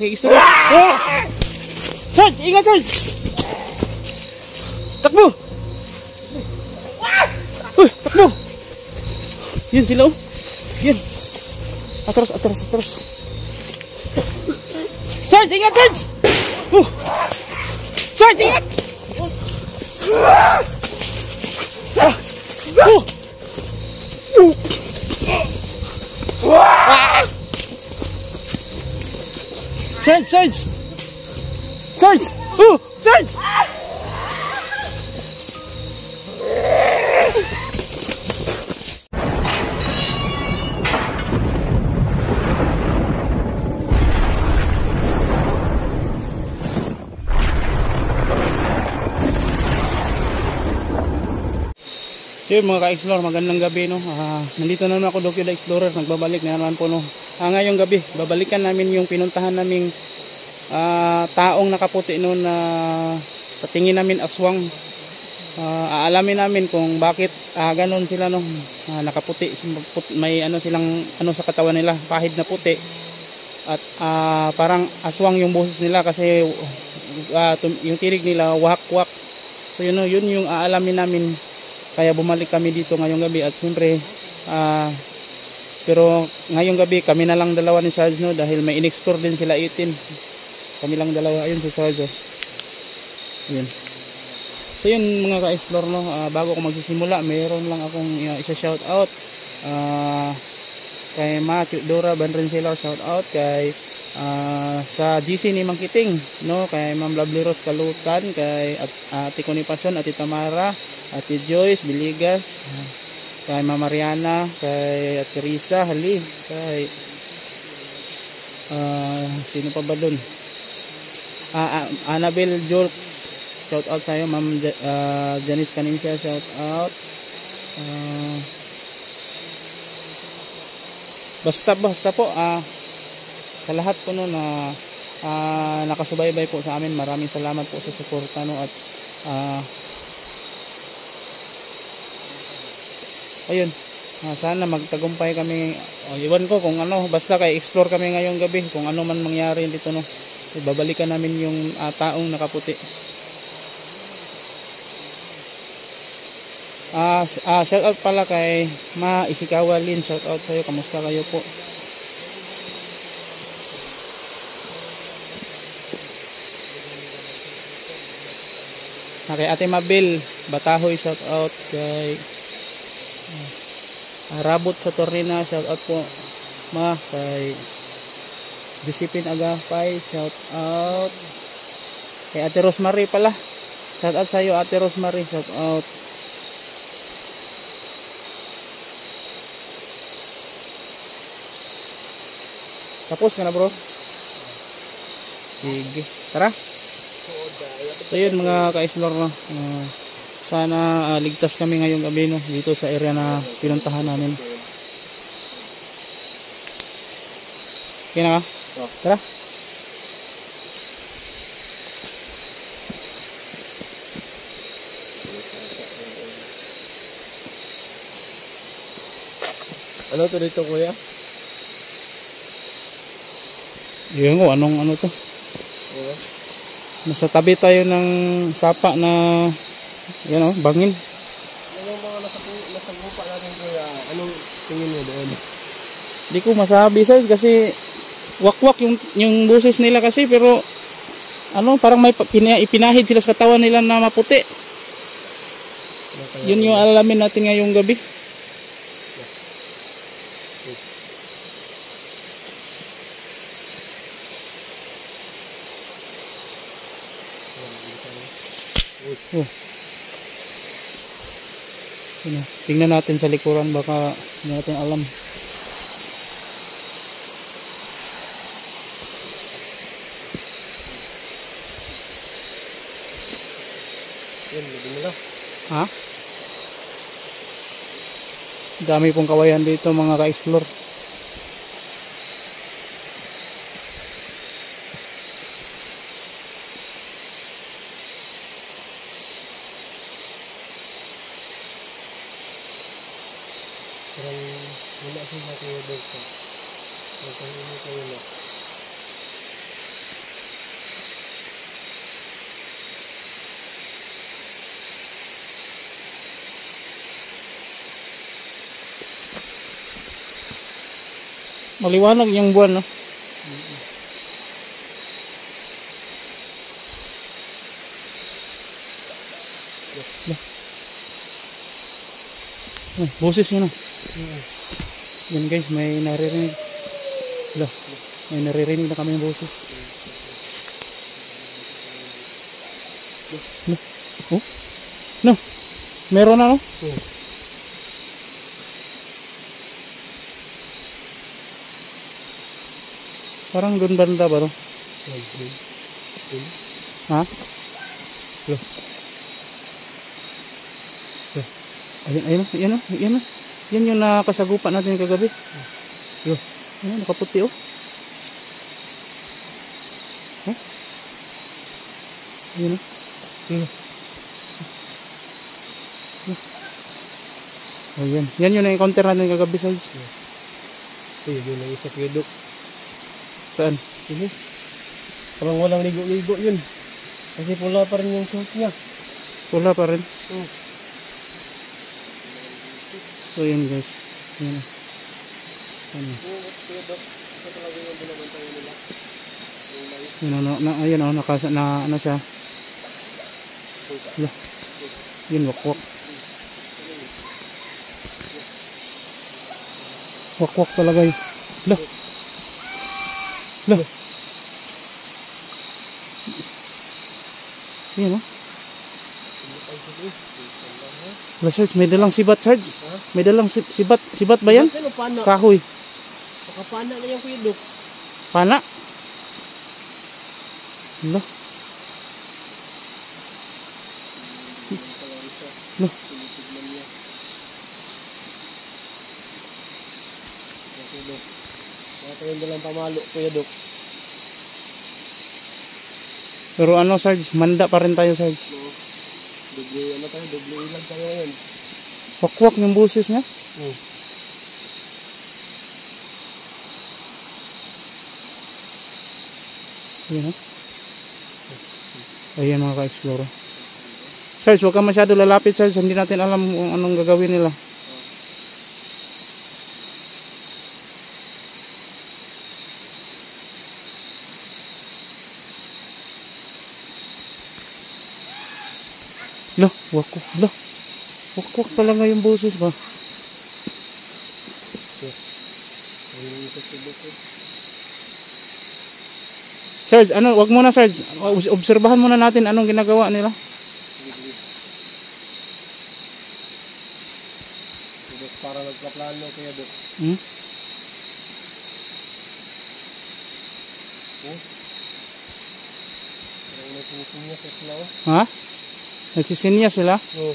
Okay, gusto mo? Ah! Ingat, Sarge! Takbo! Uy, takbo! Yun sila oh. Yun. Atras, atras, atras. Sarge, ingat, Sarge! Uh! Sarge, ingat! Ah! Uh! Ah! Sarge, Sarge! Sarge! Oh! Sarge! So yun mga ka-explore, magandang gabi no. Ah, nandito na naman ako Dokyo the Explorer, nagbabalik na naman po no. Ah, ngayong gabi, babalikan namin yung pinuntahan naming ah, taong nakaputi noon na sa tingin namin aswang. Ah, aalamin namin kung bakit ah, ganon sila no. Ah, nakaputi, put- may ano silang ano sa katawan nila, pahid na puti. At ah, parang aswang yung boses nila kasi tum- yung tirig nila wak-wak. So yun, yun yung aalamin namin kaya bumalik kami dito ngayong gabi at siyempre ah pero ngayong gabi kami na lang dalawa ni Sarge no? Dahil may inexplore din sila 18 kami lang dalawa. Ayun si Sarge oh. yun so yun mga ka-explore no? Ah, bago ako magsisimula mayroon lang akong uh, isa shout out ah kay Matthew Dora Banrensela shout out kay ah, sa GC ni Mangkiting no? Kay Ma'am Lovely Rose Kalutan kay at Ate Connie Pasion Ate Tamara Ate Joyce Biligas kay Mama Mariana kay Ate Risa Hali. Kay ah, sino pa ba dun? Ah, ah, Annabel Jolks shout out sa iyo Ma'am ah, Janice Canincia shout out. Ah, basta basta po ah sa lahat po no na ah, nakasubaybay po sa amin. Maraming salamat po sa suporta no at ah, ayun. Ah, sana magtagumpay kami. Oh, iwan ko kung ano. Basta kay explore kami ngayong gabi. Kung ano man mangyari dito no. Babalikan namin yung ah, taong nakaputi. Ah, s- ah shout out pala kay Ma Isikawa shout out sa iyo kamusta kayo po? Ah, kay Ate Mabel Batahoy shout out kay Ah, Rabot sa Torrina, shout out po ma kay Josephine Agapay, shout out kay Ate Rosemary pala. Shout out sa iyo Ate Rosemary, shout out. Tapos ka na bro? Sige. Tara. So yun mga ka-explore no. Ah, sana ah, ligtas kami ngayong gabi no dito sa area na pinuntahan namin. Okay na ka? Tara. Ano to dito kuya? Yun ko, anong ano to? Nasa tabi tayo ng sapa na yan oh, bangin. Anong mga nasa, nasa lupa natin kuya? Anong tingin niyo doon? Di ko masabi size kasi wakwak yung yung boses nila kasi pero ano parang may ipinahid sila sa katawan nila na maputi. Ano? Yun yung alamin natin ngayong gabi. Ano, tingnan natin sa likuran baka hindi natin alam. Hindi nila. Ha? Dami pong kawayan dito mga ka-explore. Maliwanag yung buwan, no? Oh, boses yun, oh. Yan guys, may naririnig. Lo, may naririnig na kami ng boses. No. Oh? No. Meron na, no? Oo. Parang doon banda ba, no? Ha? Lo. Ayun, ayun, ayun, ayun, ayun. Yan yung nakasagupan natin kagabi. Yo. Ayun, nakaputi, oh. Huh? Ayun, oh. Hmm. Ayan. Yan yung na-encounter natin kagabi sa Uy, yun ang isa kuya Dok. Saan? Sige. Parang walang ligo-ligo yun. Kasi pula pa rin yung suot niya. Wala pa rin. Oo. So, yun guys. Oh. Ano. Yun, ano, na, ayun, oh, nakasa, na, ano siya. Lo. Yun, wakwak. Wakwak talaga yun. Lo. Lo. Yun, oh. Wala, Sarge, may dalang sibat, Sarge. May dalang si- sibat. Sibat ba yan? Ano, pana? Kahoy. Pakapana na yung kuya Dok. Pana. Lo. Lo. Kuya Dok. Baka yung dalang pamalo, Kuya Dok. Pero ano, Sarge, manda pa rin tayo, Sarge. No. Doble, ano tayo, doble ilag tayo ngayon. Wakwak yung busis niya. Hmm. Ayan, oh. Ayan mga ka-explore. Sarge, huwag ka masyado lalapit, Sarge. Hindi natin alam kung anong gagawin nila. Lo, wakwak. Lo. Wakwak yung ba? Ayun yung Dok. eh. Sarge, ano, wag muna Sarge. Obserbahan muna natin anong ginagawa nila. Parang nagpaplano, Kuya Dok. Hmm? Sila, oh. Ha? Nagsisinya sila. Oh.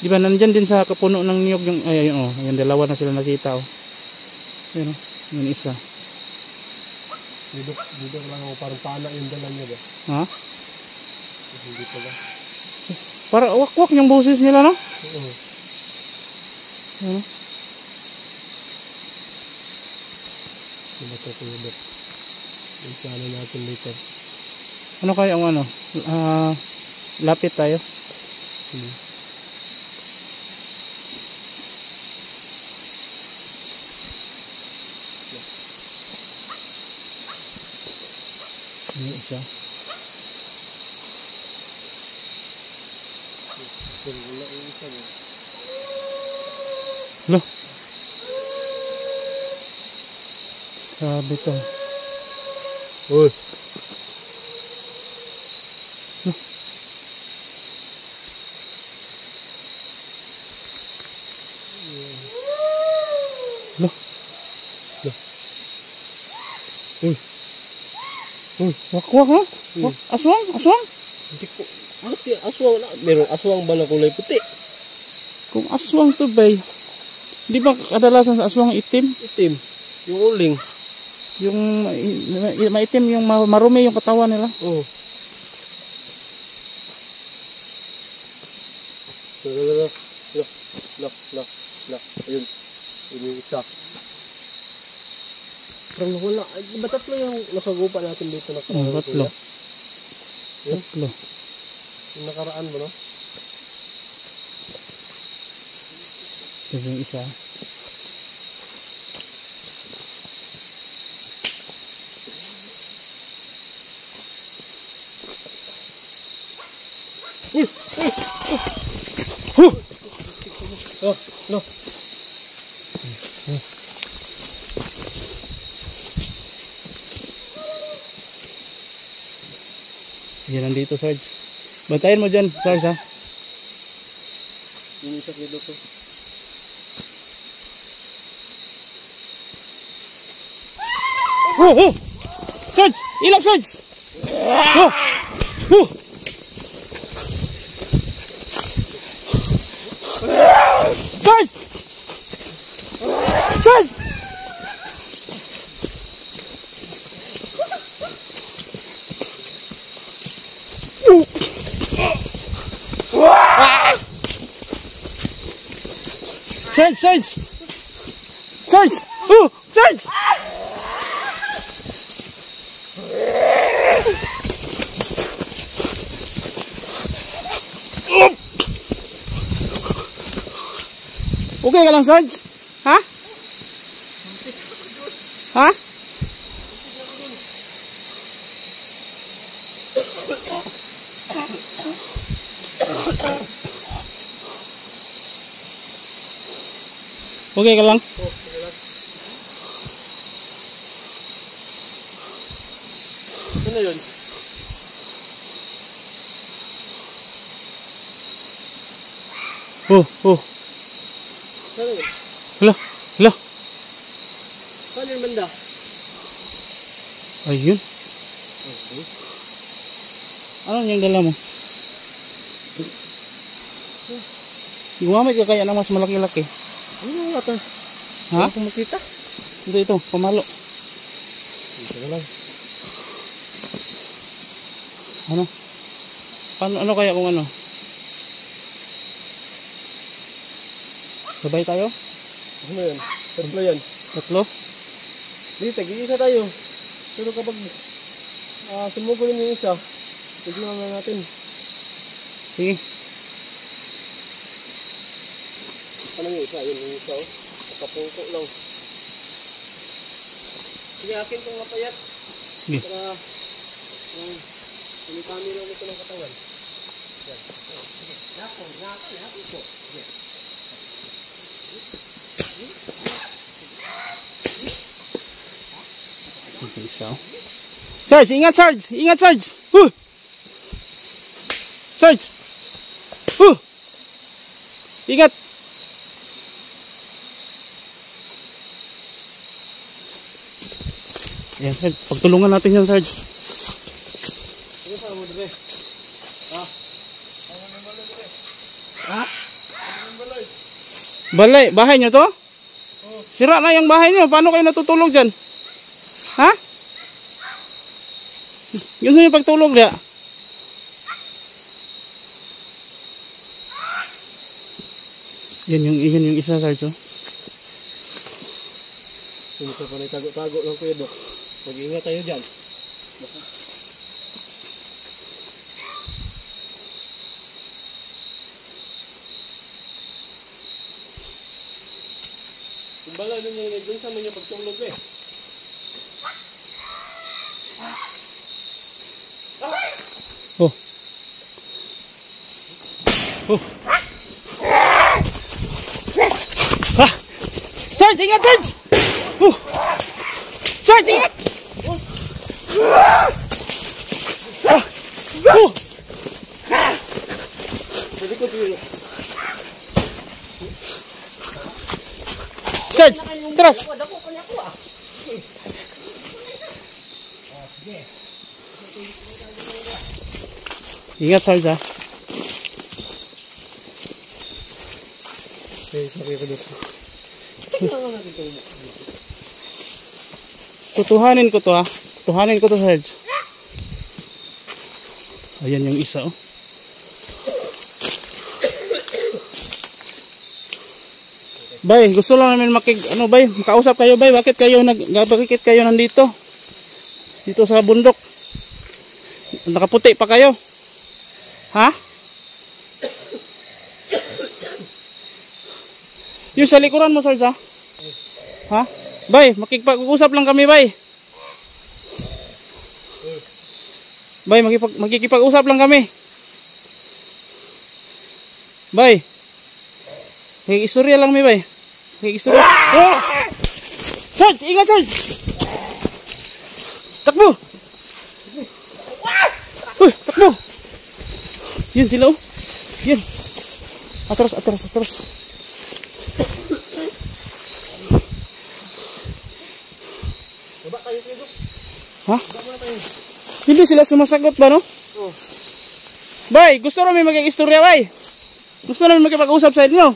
Di ba nandyan din sa kapuno ng niyog yung ay ayun oh, ayun dalawa na sila nakita oh. Ayun oh, yung isa. Dito, dito lang ako parang pana yung dala niya ba? Ha? Hindi pala. Para wakwak yung boses nila no? Oo. Ayun, oh. Diba ito kuya Dok? Isa na natin dito. Ano kaya ang ano? Ah, lapit tayo. Hmm. Yung isa. Pero wala yung isa mo. Lo. Sabi to. Uy! Uy. Uy, no? Wak, aswang, aswang. Hindi ko. Buti aswang na. Meron aswang ba na kulay puti? Kung aswang to bay. Di ba kadalasan sa aswang itim? Itim. Yung uling. Yung ma- ma- maitim yung ma- marumi yung katawan nila. Oo. Oh. Look, look, look, look, look, look. Ayun. Yun yung isa. Parang wala. Diba tatlo yung nasagupa natin dito na mm, karaan? Hmm, tatlo. Yun? Tatlo. Yung nakaraan mo, no? Ito yung isa. Uh, uh, uh. Huh! Oh, no. Yan nandito, Sarge. Bantayan mo dyan, Sarge, ha? Yung isa kilo to. Oh, oh! Sarge! Ilak, Sarge! Oh! Oh! Sarge! Sarge! Sarge! Sarge! Sarge! Oh! Sarge! Okay ka lang, Sarge? Ha? Ha? Okay ka lang? Ano yun? Oh, oh. Ano yun? Hala, hala. Ano yung banda? Ayun. Ano yung dala mo? Gumamit ka kaya ng mas malaki-laki. Ano yung ata? Ha? Ano kung makita? Ito, ito, pamalo. Ito na lang. Ano? Ano, ano kaya kung ano? Sabay tayo? Ano yun? Tatlo yan. Tatlo? Di, tag-iisa tayo. Pero kapag ah sumugol yung isa, tignan na natin. Sige. Ano yung isa? Yun yung isa oh. Nakapungko lang. Sige, akin itong mapayat. Sige. Para um, kumikami lang ito ng katawan. Yan. Sige. Nako, nako, nako ito. Yes. Okay, so. Sarge, ingat Sarge! Ingat Sarge! Huh! Sarge! Huh! Ingat! Ayan Sarge, pagtulungan natin yan Sarge. Sige, para mo dire. Ha? Balay, bahay nyo to? Sira na yung bahay nyo, paano kayo natutulog dyan? Ha? Yun yung pagtulog niya. Yan yung, yan yung isa, Sarge. oh. Yung isa pa na tago-tago lang kuya Dok. Mag-ingat tayo dyan. Yung bala nun yung dun sa mga pagtulog eh. Oh. Oh. Ah! Sarge, ingat, Sarge! Oh. Sarge, ingat! Ah! Sarge, tras! Ah. Ingat, Sarge, ah. Dito. Tutuhanin ko to, ha. Tutuhanin ko to, Sarge. Ayan yung isa, oh. Bay, gusto lang namin makig ano bay, makausap kayo bay, bakit kayo nag bakit kayo nandito? Dito sa bundok. Nakaputi pa kayo. Ha? Yung sa likuran mo, Sarge? Ha? Bay, makikipag-usap lang kami, bay. Bay, makipag makikipag-usap lang kami. Bay. Kay istorya lang mi bay. Kay istorya. Oh! Sarge, ingat Sarge. Takbo. Uy, takbo. Yun sila oh. Yun. Atras, atras, atras. Baba tayo. Ha? Baba. Hindi sila sumasagot ba no? Oh. Bay, gusto namin mag-istorya bay. Gusto namin makipag-usap sa inyo.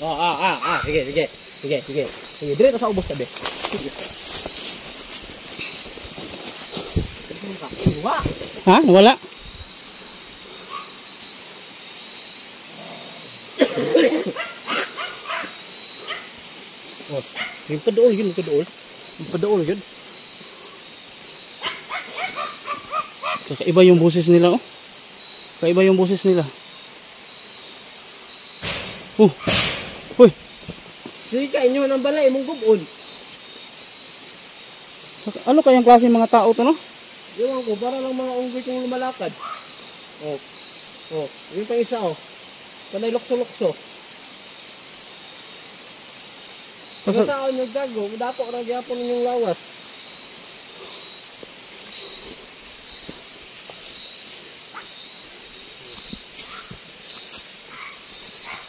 Oh, ah, ah, ah. Sige, sige. Sige, sige. Sige, dire sa ubos tabi. Sige. Ha? Wala. Oh, yung padool yun, yung padool. Yung padool yun. Kakaiba yung boses nila oh. Kakaiba yung boses nila. Oh. Uy, Sige ka, inyo ng balay, mong gubon. ano kayang klase mga tao to no? Ewan ko, para lang mga unggoy kong lumalakad. Oh. Oh, yun pang isa oh. Panay lokso-lokso. Pag Kasi- sa nyo gago, dapat ra gyapon ninyong lawas. Tulog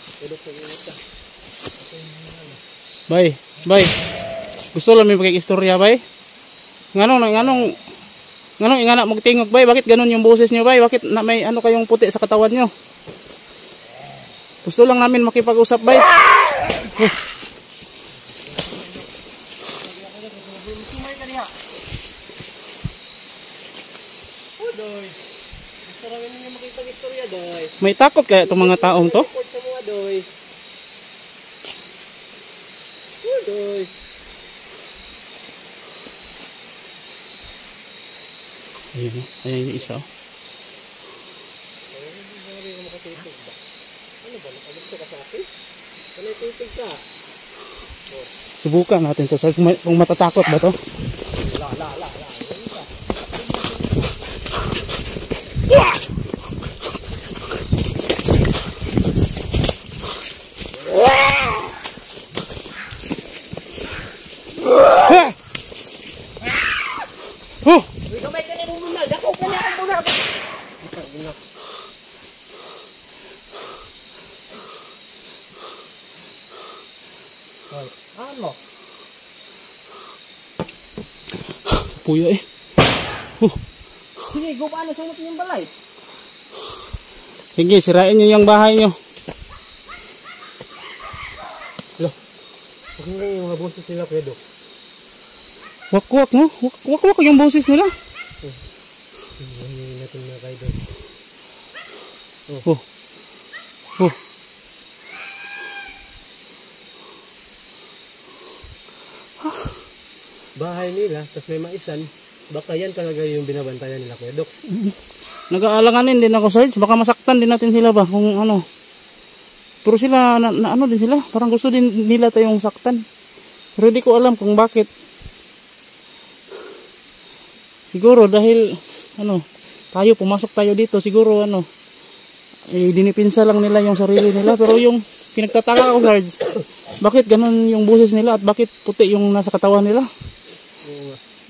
sa init ka. Bay, bay. Gusto lang may pakikistorya bay. Nganong nganong nganong ingana magtingog bay, bakit ganun yung boses niyo bay? Bakit na may ano kayong puti sa katawan niyo? Gusto lang namin makipag-usap bay. Oh. May takot kaya itong mga taong to? Report sa mga, doy. Oh, doy. Ayun, oh. ayun yung isa oh. Ano ba? Nakalugto ka sa akin? Panay titig ka. Subukan natin to sir kung, matatakot ba to? La, la, la, la. Oh! Uy, kamay ka na yung munal. Dako ka na akong munal. Ina. Ay, ano? Puyo eh. Sige, go paano sunod yung balay? Sige, sirain nyo yung bahay nyo. Huwag nga yung mga boses nila, Pedro. Wak-wak no? Wak- Wak-wak yung boses nila. Hindi natin mga kayo doon. Oh. Oh. Bahay nila, tapos may maisan. Baka yan talaga yung binabantayan nila, Kuya Dok. Nag-aalanganin din ako Sarge. Baka masaktan din natin sila ba kung ano. Pero sila, na, na ano din sila. Parang gusto din nila tayong saktan. Pero di ko alam kung bakit. Siguro dahil, ano, tayo, pumasok tayo dito. Siguro, ano, eh, dinipinsa lang nila yung sarili nila. Pero yung pinagtataka ko, Sarge, bakit ganun yung boses nila at bakit puti yung nasa katawan nila?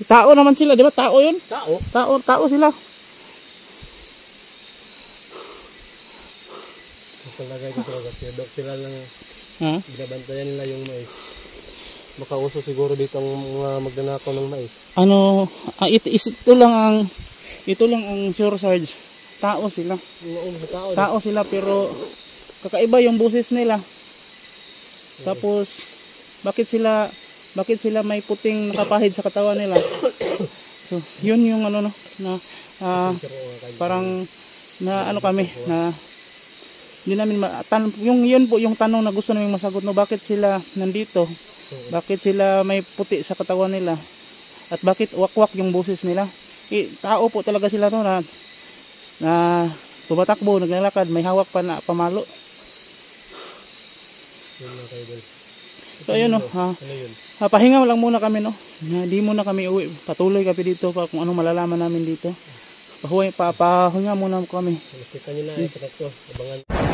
Tao naman sila, di ba? Tao yun. Tao? Tao, tao sila. Talaga ito talaga, Kuya Dok. Sila lang Ha? binabantayan nila yung mais. Makauso siguro dito ang mga magnanakaw ng mais. ano, ah, ito, is- ito lang ang ito lang ang sure Sarge. Tao sila. Oo, tao. Sila pero kakaiba yung boses nila. Tapos bakit sila bakit sila may puting nakapahid sa katawan nila? So, yun yung ano no na kayo. parang na ano kami na hindi namin tan yung yun po yung tanong na gusto namin masagot no bakit sila nandito bakit sila may puti sa katawan nila at bakit wakwak yung boses nila eh, tao po talaga sila no na na tumatakbo naglalakad may hawak pa na pamalo. So ayun no ha, Ano ha pahinga lang muna kami no? Na, di muna kami uwi. Patuloy kami dito pa kung anong malalaman namin dito. Pahuwi pa pahinga muna kami. Nakita nyo na, na ito. Abangan.